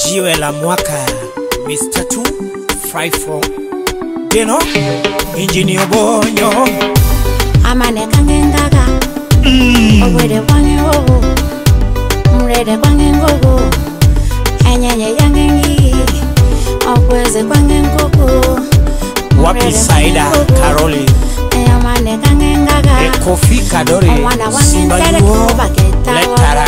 Jiwe la mwaka Mr. 254 Deno Engineer Bonyo Amane kangengaga mm. Obwede bwange wowo Mrede bwange ngogo Enyenye yange ngi Obweze bwange ngogo Wapi Saida Karoli Amane kangengaga Ekofi Kadori Simba Yuo Letara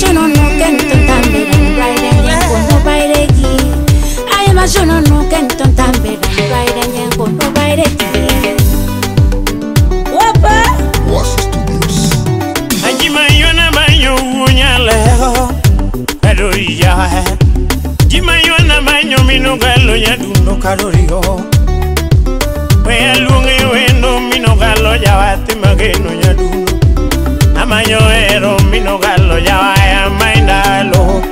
imagino no kento tambe ride and kono baile ki I imagino no kento tambe ride and kono baile ki Wapa Was Studios Aji mayo na mayo unya leo Kadori ya Jimayo na mayo mino galo ya dundo kadori yo We alungi wendo mino galo ya wati mageno ya dundo namanyo ero mino galo yawaya maendalo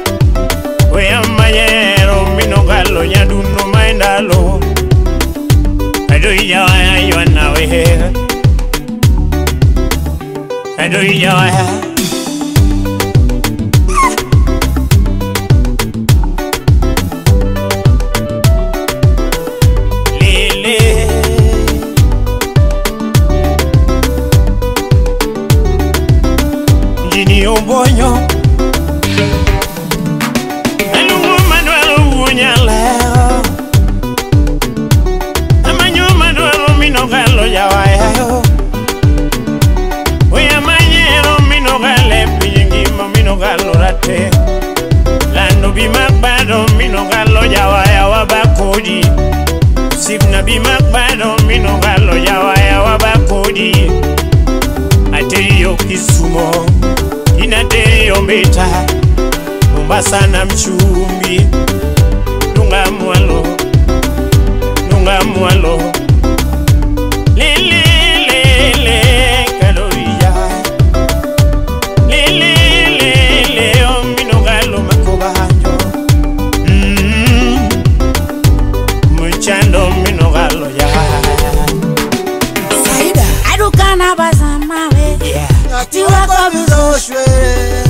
weya manye ero mino galo nyaduno maendalo adoi yawaya yuana wehe adoi yawaya Nyobonyo Elungu Manuel Uñaleo Amaño Manuel Minogalo Yawayo Oye Mañero Minogale Pillengimo Minogalo Rate Lando Bimakbado Minogalo Yawayo Abakodi Sibna Bimakbado Minogalo kumbeta mombasa na mchumbi nunga mwalo nunga mwalo mm-hmm. Yeah.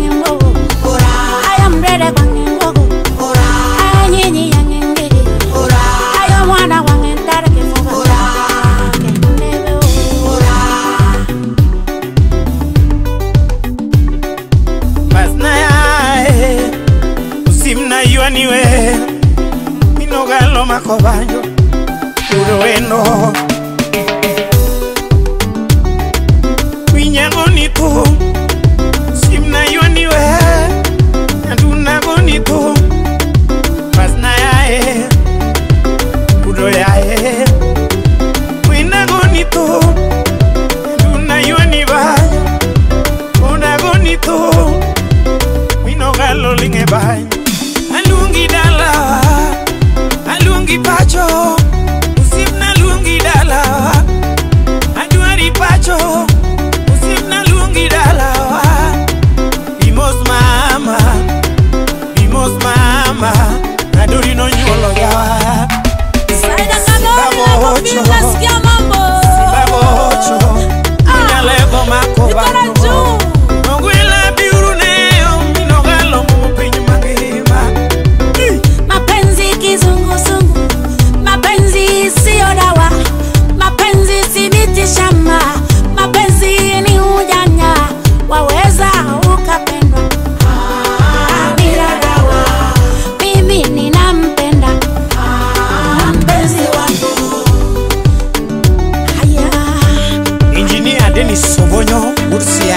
vayo uroeno makobantu ni soboño ursia